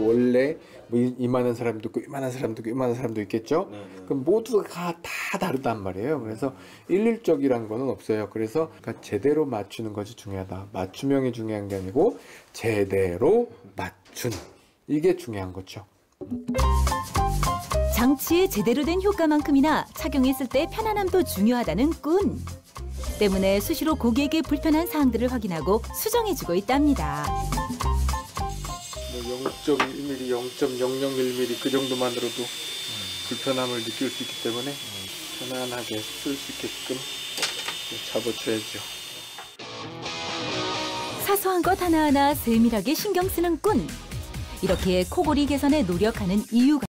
원래 뭐 이- 이만한 사람도 있고 이만한 사람도 있고 이만한 사람도 있겠죠. 네, 네. 그럼 모두가 다 다르단 말이에요. 그래서 일률적이란 거는 없어요. 그래서 그러니까 제대로 맞추는 것이 중요하다. 맞춤형이 중요한 게 아니고 제대로 맞춘 이게 중요한 거죠. 장치의 제대로 된 효과만큼이나 착용했을 때 편안함도 중요하다는 꾼. 때문에 수시로 고객의 불편한 사항들을 확인하고 수정해주고 있답니다. 뭐 0.1mm, 0.001mm 그 정도만으로도 불편함을 느낄 수 있기 때문에 편안하게 쓸 수 있게끔 잡아줘야죠. 사소한 것 하나하나 세밀하게 신경 쓰는 꾼. 이렇게 코골이 개선에 노력하는 이유가